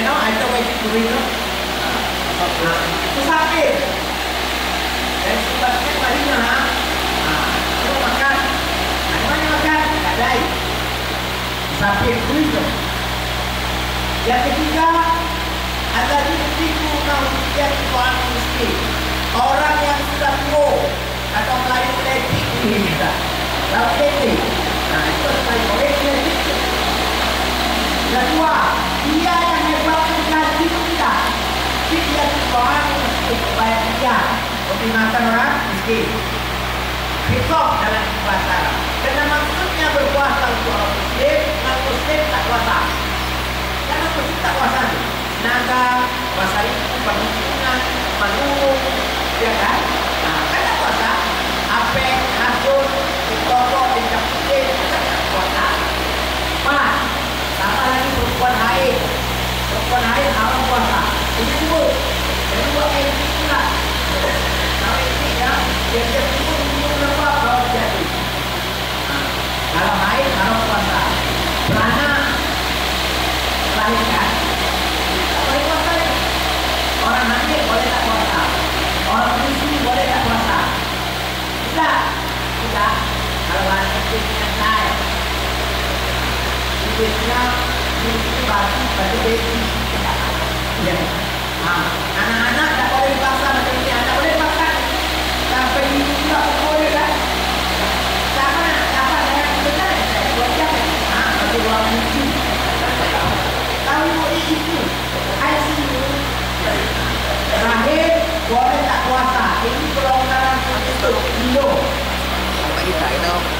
you know, I don't wait to read it. Musafir. Dan sebabnya Madinah, ah, lu makan. Mana makan? Tak air. Musafir tourism. Yang ketiga, ada yutiku nausiat tuan miskin. Orang yang sudah tua atau melayu atletik ini kita. Lalu. Nah, itu melayu atletik. Kedua, dia yang menyebabkan gaji kita. Dia Tuhan miskin supaya dia memberi makan orang miskin. Fitrah dalam puasa. Karena maksudnya berpuasa untuk orang muslim, non muslim tak puasa. Karena muslim tak puasa. Naga, puasa itu, penghubungan, menurut, ya kan? Nah, kan tak puasa. Apa, kasut, ditokok, dicapusir, tak puasa. Mas, sama lagi perempuan haid. Perempuan haid haram puasa. Ini dua. Ini dua ini pula. Kalau ini ya, dia dia tunggu tunggu berapa baru jadi. Nah, kalau haid haram puasa. Beranak melahirkan tak boleh puasa ya. Orang hamil boleh tak puasa. Orang menyusui boleh tak puasa. Tidak, tidak. Kalau bahasa Inggrisnya saya, Inggrisnya itu batu pada baby. Ya. Ah, anak-anak tak boleh puasa macam ini. Tak boleh puasa. Sampai ini juga boleh kan? Siapa nak? Siapa saya benar? Saya buat jam. Ah, bagi ruang menuju. Tahu ini itu. ICU. Terakhir boleh tak puasa. Ini pelonggaran untuk Indo. Pak kita itu.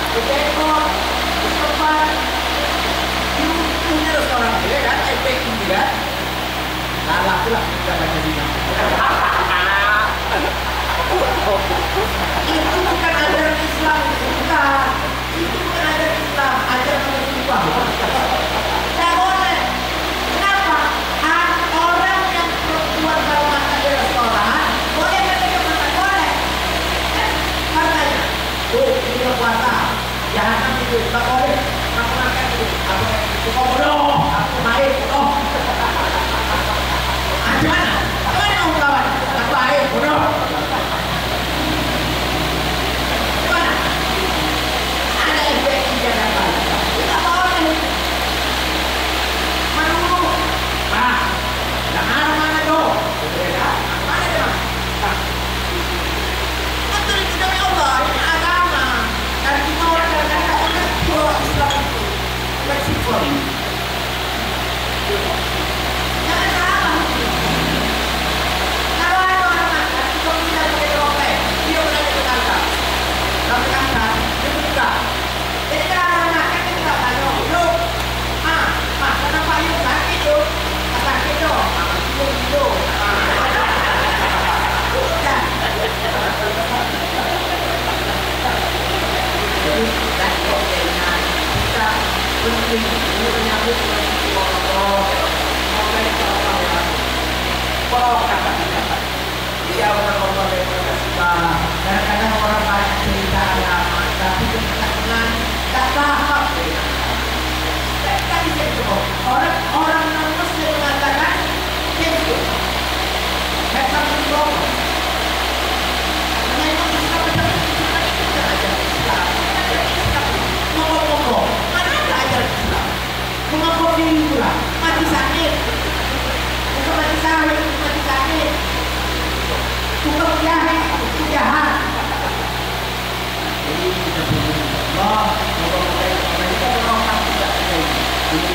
Bersopan, itu punya kan, baca di Itu bukan ajaran Islam, bukan. Itu bukan ajaran Islam, ajaran bersumpah. Tak boleh. Kenapa? Ah, Orang yang perempuan kalau makan di restoran, boleh mereka makan? Boleh. Eh, Katanya, oh ini bulan puasa, jangan itu, tak boleh. Kamu makan itu, apa? Kau bodoh, aku baik, bodoh. Ah, Gimana? Gimana kamu kawan? Aku baik, bodoh. Gimana? Ada efek di Jakarta. Tidak boleh. Menunggu. Ah, yang mana mana tuh? Ya kan? Mana dia? Ah. Betul itu demi Allah, ini agama. Dan kita orang yang ada oleh dua Islam itu. Fleksibel. Jangan salah. Kalau ada orang makan, kita bisa pakai topeng. Dia boleh ke kantor. Sampai kantor, dia buka. Jadi kalau ada orang makan, kita tak tanya, yuk, ah, ah, kenapa yuk sakit yuk? Ah, sakit yuk. Ah, yuk, yuk. Ah. Udah. Jadi kita kokainya kita penting ini menyambut dengan Allah. Moga kita Allah. Kalau kata kata dia orang Allah yang berkasih Kadang-kadang orang banyak cerita agama, tapi ketika dengan tak paham. Tadi saya orang orang non mengatakan itu kita ajar Islam. Ajar Islam. Mati sakit. Bukan mati sakit. Bukan bukan. Jadi kita kita. Ini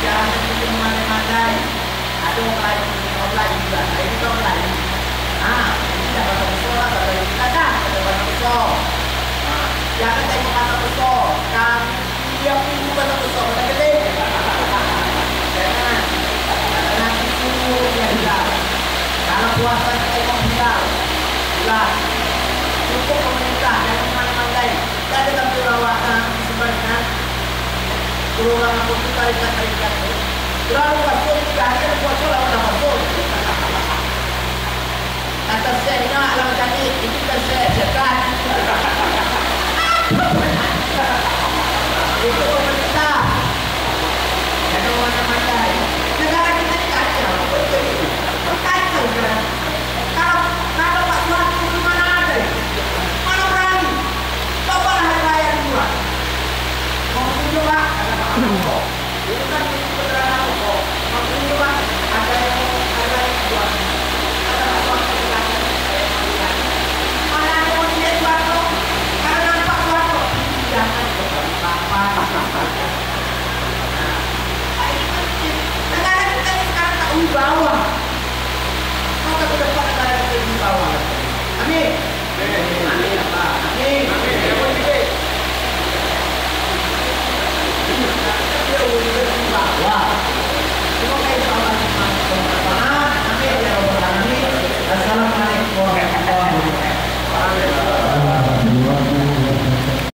jangan. Ada orang lain, orang lain juga. Juga orang lain. Ah, ini bahasa. Bahasa bahasa. Ah, jangan tengok bahasa besar. Minggu kata besok kata gede. Jangan. Jangan itu ya hilang. Kalau puasa kita mau hilang. Hilang. Cukup pemerintah pandai-pandai. Tadi tapi rawakan sebenarnya. Kurang aku kita ikat-ikat. Terlalu masuk kita hanya puasa lawan masuk. Kata saya ini alam kami ini kan saya. Itu pemerintah. Jangan mana-mana. Negara kita ini kacau. Kacau kan. Kalau kalau Pak Suharto itu mana ada? Mana berani? Coba hari raya dua. Mau tunjuk Pak? Itu kan kebenaran kok. Mau tunjuk Pak? Ada yang hari raya dua. Kata Pak Suharto Mana ada yang lihat Suharto? Karena Pak Suharto. Jangan Bapak. Negara kita ini wibawa. Maka ke depan negara kita wibawa. Amin.